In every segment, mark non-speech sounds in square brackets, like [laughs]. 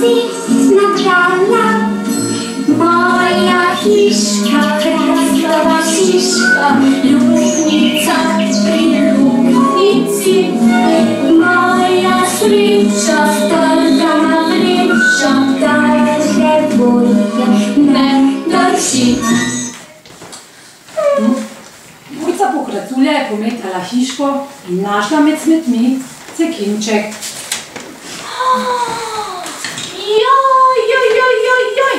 si nabrala. Moja hiška, krasna šiška, ljubnica pri ljubnici. Moja strgana vreča, kaže bolje ne drži. Mojca pokraculja je pometala hiško in našla med smetmi cekinček. Joj, joj, joj, joj, joj.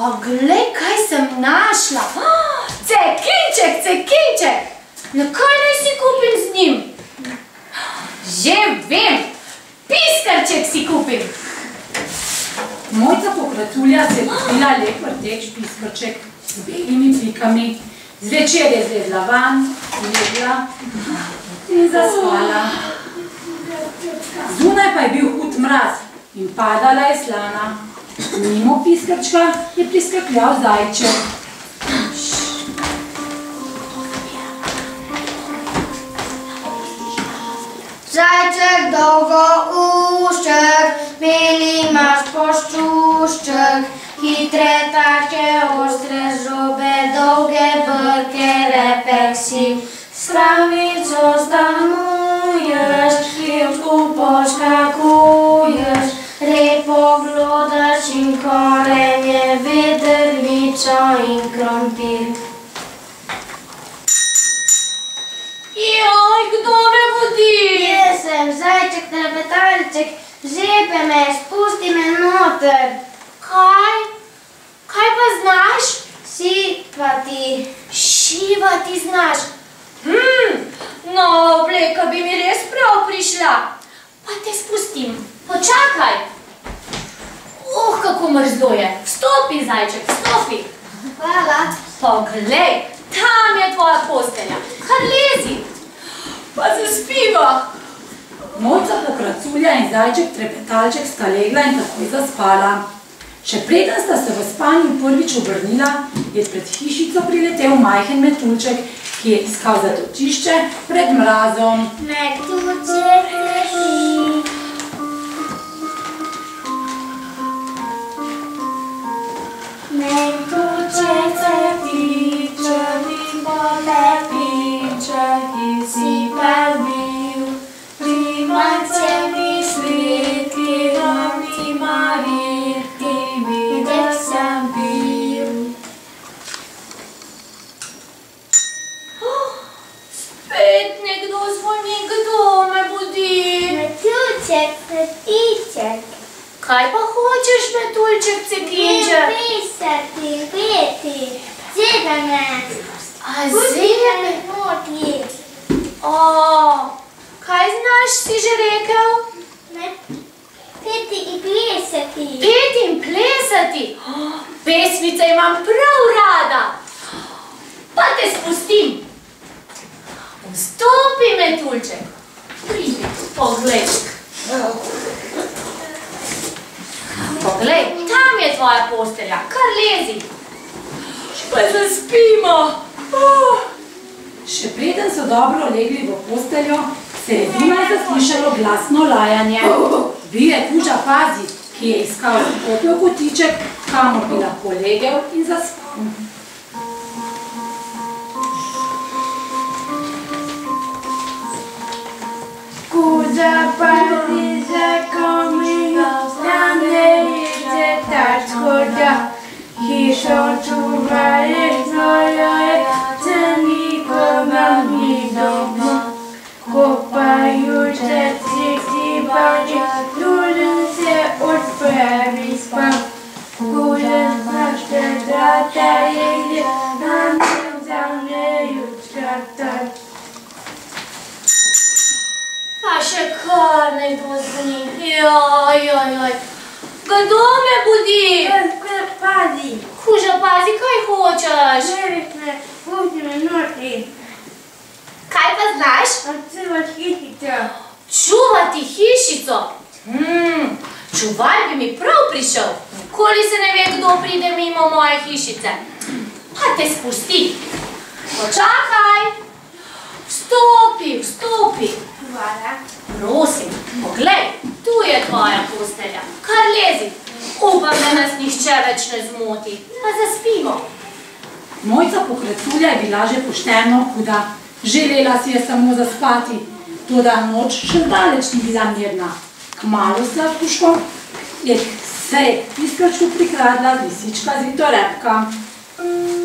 Pa glej, kaj sem našla. Cekinček, cekinček. Na kaj naj si kupim z njim? Že vem, piskarček si kupim. Mojca pokraculja se je kupila lep rdeč piskrček z belimi pikami. Zvečer je zvedla van, legla in zaspala. Zunaj pa je bil hud mraz in padala je slana. Mimo piskaczka nie piskakljal zajček. Zajczek długo uszczek, mili masz poszczuszczek, hitre takie ostre żube, długie brkie repeksi. Sprawi co stanujesz i w repo glodaš in korenje, vedrlico in krompir. Joj, kdo me budi? Jaz sem zajček, trepetalček, žepe me, spusti me noter. Kaj? Kaj pa znaš? Sipati. Šivati znaš. Hmm, no, obleka bi mi res prav prišla. Pa te spustim. Počakaj. Uh, kako mrzlo je. Vstopi, zajček, vstopi. Hvala. Poglej, tam je tvoja postelja. Kar lezi. Pa zaspiva. Mojca pokraculja in zajček trepetalček sta legla in takoj zaspala. Še preden sta se v spanju prvič obrnila, je pred hišico priletel majhen metulček, ki je iskal zatočišče pred mrazom. Metulček lepi. Metulček lepi, črni polepiček in si prbil. Dobro legli v posteljo, se je zunaj zaslišalo glasno lajanje. Bil je kuža pazi, ki je iskal zapopel kotiček, kamor bi lahko legel in zaspal. Kuda pazi za komino, stane ječe tačko da. Hišo čuvaje, znojo je, te nikoma ni doma. Kopajuče citi banje, Lulin se odpravi spat. Kuda znašte drata jeje, na njem zavneju črtat. Pa še kar nekdo zvoni. Joj, joj, joj. Kdo me budi? Pazi, Kuža, pazi, kaj hočeš? ne me, pusti me noti. znaš? Odcivati hihico. Čuvati hišico. Hmm, čuvaj bi mi prav prišel. Nikoli se ne ve, kdo pride mimo moje hišice. Pa te spusti. Počakaj. Vstopi, vstopi. Hvala. Prosim, poglej, tu je tvoja postelja. Kar lezi. Upam, da nas nihče več ne zmoti. Pa zaspimo. Mojca pokraculja je bila že pošteno huda. Želela si je samo zaspati, toda noč še daleč ni bila mirna. Kmalu sladkuško je se je k piskrčku prikradla lisička zitorepka. Lisička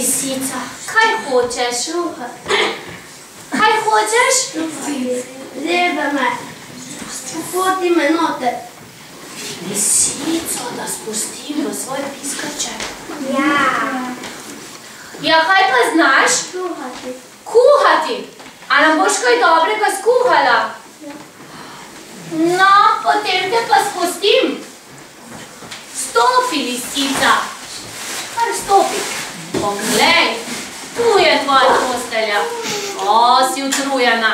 Lisica, kaj hočeš? Kaj hočeš? Zebe me. Poti me noter. Lisico, da spustim v svoj piskrček. Ja. Ja, kaj pa znaš? Sluhati. Kuhati. A nam boš kaj dobrega skuhala? No, potem te pa spustim. Stopi, lisica. Kar stopi. Poglej, tu je tvoja postelja. O, si utrujena.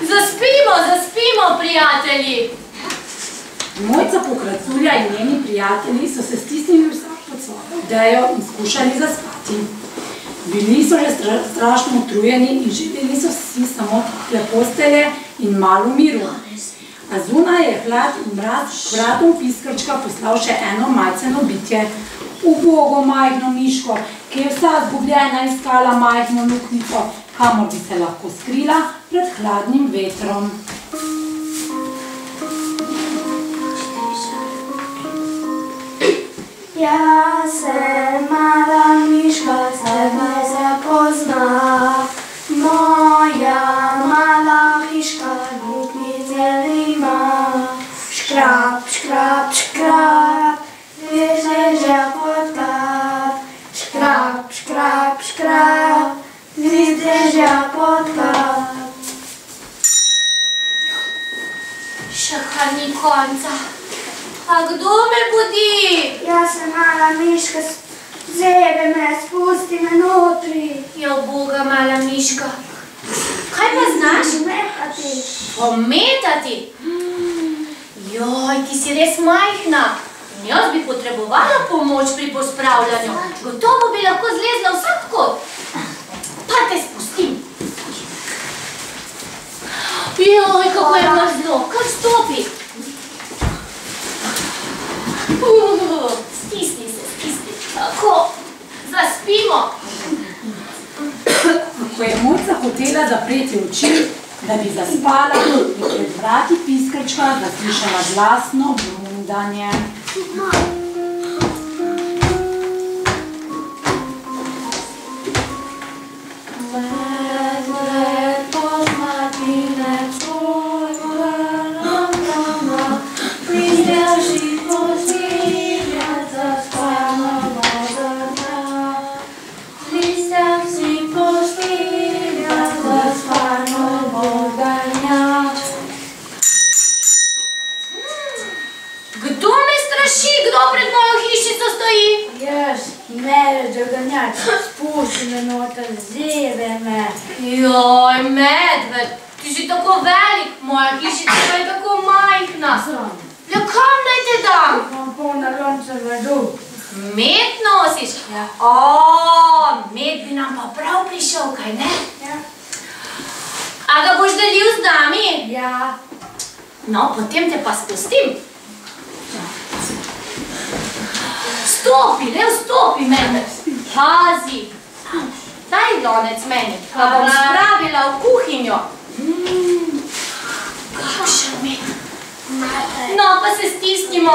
Zaspimo, zaspimo, prijatelji. Mojca pokraculja in njeni prijatelji so se stisnili vsak pod svojo idejo in skušali zaspati. Bili so že stra strašno utrujeni in želeli so si samo tople postelje in malo miru. A zunaj je hlad in mraz vratom piskrčka poslal še eno majceno bitje. Ubogo majhno miško, ki je vsa zgubljena iskala majhno luknjico, kamor bi se lahko skrila pred hladnim vetrom. Ja sem mala miška, sebe zapozna. Moja konca. A kdo me budi? Ja sem mala miška, zebe me, spusti me notri. Ja, boga, mala miška. Kaj pa znaš? Mehati. Pometati. Joj, ti si res majhna. In jaz bi potrebovala pomoč pri pospravljanju. Gotovo bi lahko zlezla vsak kot. Pa te spustim. Joj, kako je mrzlo. Kar stopi. Uh, [laughs] stisni se, stisni. Tako. Zaspimo. Ko je Mojca hotela zapreti oči, da bi zaspala, je pred vrati piskrčka zaslišala glasno brundanje. Kdo spusti me noter, zebe me. Joj, medved, ti si tako velik, moja hišica pa je tako majhna. Ja, kam naj te dam? Imam polna lonca vadu. Med nosiš? Ja. O, med bi nam pa prav prišel, kaj ne? Ja. A ga boš delil z nami? Ja. No, potem te pa spustim. Vstopi, le vstopi meni. Pazi. Daj lonec meni, pa bom spravila v kuhinjo. Mm, kakšen med. No, pa se stisnimo.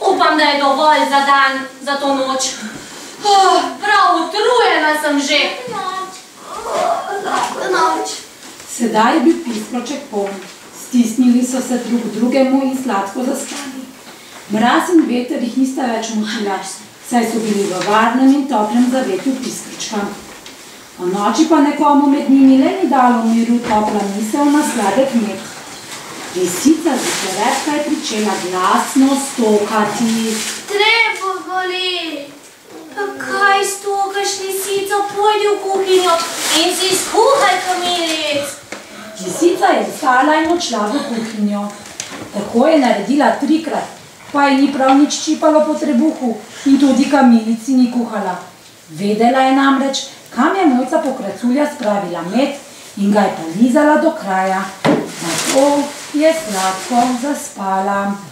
Upam, da je dovolj za dan, za to noč. Oh, prav utrujena sem že. Sedaj je bil piskroček poln. Stisnili so se drug drugemu in sladko zaspali. Mraz in veter jih nista več motila, saj so bili v varnem in toplem zavetju piskročka. O noči pa nekomu med njimi le ni dalo miru topla misel na sladek med. Lisica z žeretka je pričela glasno stokati. Trepo boli. Pa kaj stokaš, lisico, pojdi v kuhinjo in si skuhaj kamilic. Lisica je vstala in odšla v kuhinjo. Tako je naredila trikrat, pa ji ni prav nič čipalo po trebuhu in tudi kamilici ni kuhala. Vedela je namreč, kam je mojca pokraculja spravila med in ga je polizala do kraja. Nato je sladko zaspala.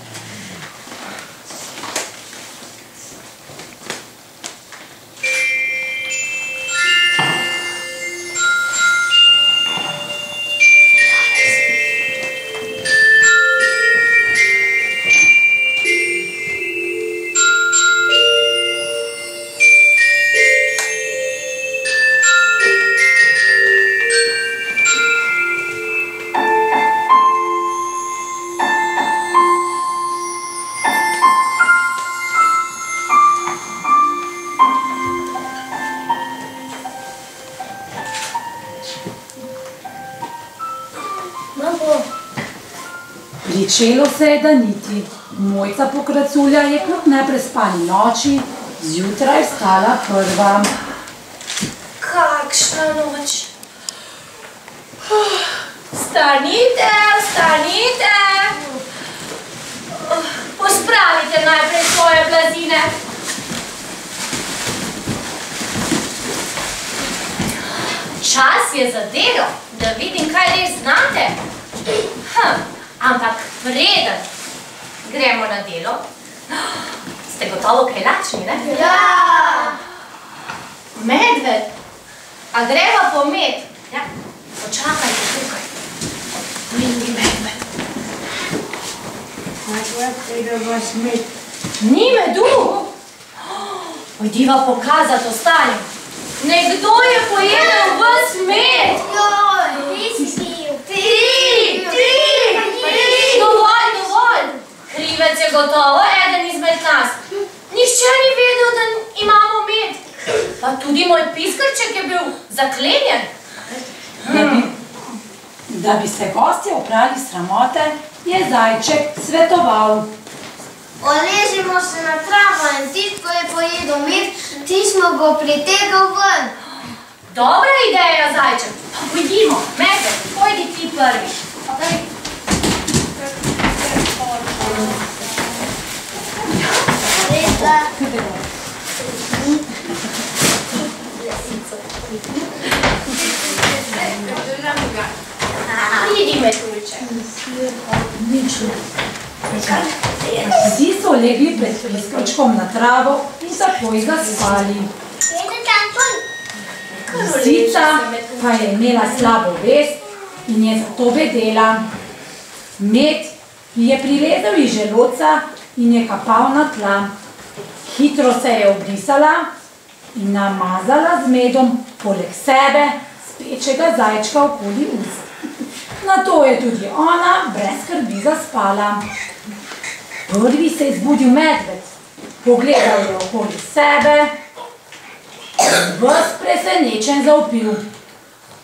Pričelo se je daniti. Mojca pokraculja je kljub neprespani noči zjutraj vstala prva. Kakšna noč. Vstanite, vstanite. Pospravite najprej svoje blazine. Čas je za delo, da vidim, kaj res znate. Hm, ampak preden gremo na delo, ste gotovo kaj lačni, ne? Ja! Medved, a greva po med? Ja, počakajte tukaj. Mili medved. Ni medu! Pojdiva pokazati ostalim. Nekdo je pojedel ves med! Joj, ti si bil. Ti! Ti! Ti! Dovolj, dovolj! Krivec je gotovo eden izmed nas. Nihče ni vedel, da imamo med. Pa tudi moj piskrček je bil zaklenjen. Da bi, da bi se gostje oprali sramote, je zajček svetoval. Oležimo se na travo in tisto, ko je pojedel med, ti smo ga pritegal ven. Dobra ideja, zajček. Pa pojdimo, medved, pojdi ti prvi. Daj. Res da. Pridi, metulček. Vsi so legli pred piskročkom na travo in takoj zaspali. Lisica pa je imela slabo vest in je zato vedela. Med ji je prilezel iz želodca in je kapal na tla. Hitro se je obrisala in namazala z medom poleg sebe spečega zajčka okoli ust. Nato je tudi ona brez skrbi zaspala. Prvi se je zbudil medved, pogledal je okoli sebe, ves presenečen zaupil.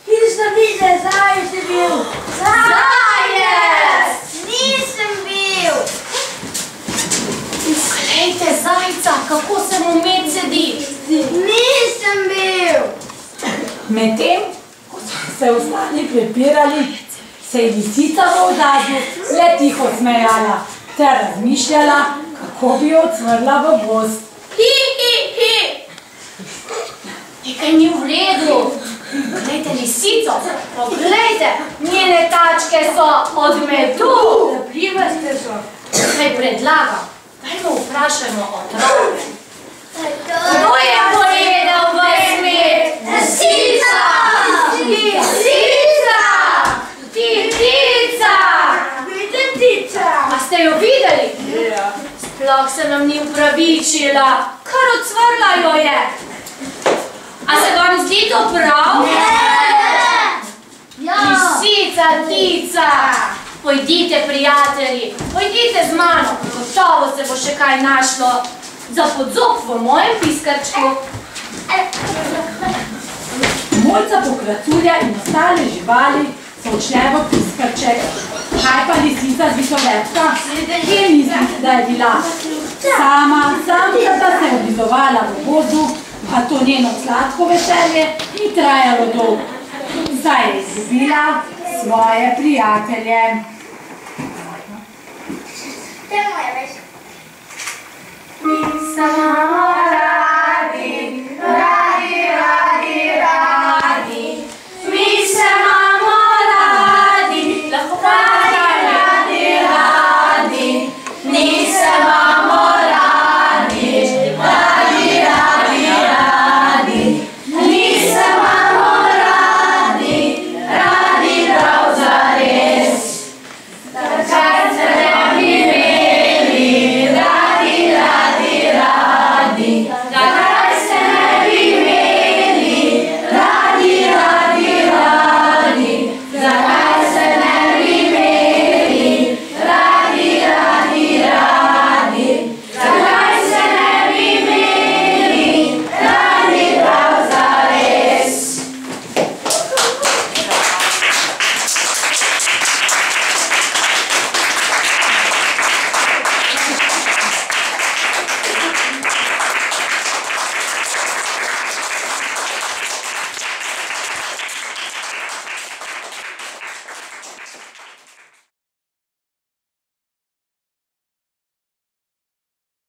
Vidiš, da vidiš, zajec je bil. Zajec! Nisem bil. Poglejte zajca, kako se mu med sedi. Nisem bil. Medtem, ko so se ostali prepirali, se je lisica v ozadju le tiho smejala ter razmišljala, kako bi jo odsvrla v gost. Hi, hi, hi. Nekaj ni v redu. Poglejte lisico, poglejte, njene tačke so od medu. Lepljive ste so. Kaj predlagam? Dajmo vprašajmo otroke. Kdo je pojedel v svet? Psica! Psica! Ti ptica! Vidim tiča. A ste jo videli? Sploh se nam ni upravičila, kar odsvrla jo je. A se vam zdi to prav? Ja! Lisica, tica! Pojdite, prijatelji, pojdite z mano, gotovo se bo še kaj našlo za podzok v mojem piskarčku. Mojca pokraculja in ostale živali so odšle v piskarček. Kaj pa lisica z visovetka? Kje mislite, da je bila? Sama, samcata se je oblizovala v vozu, a to njeno sladko veselje ni trajalo dolgo. Zdaj je izgubila svoje prijatelje. te mueves. Radi, radi, radi, radi, mi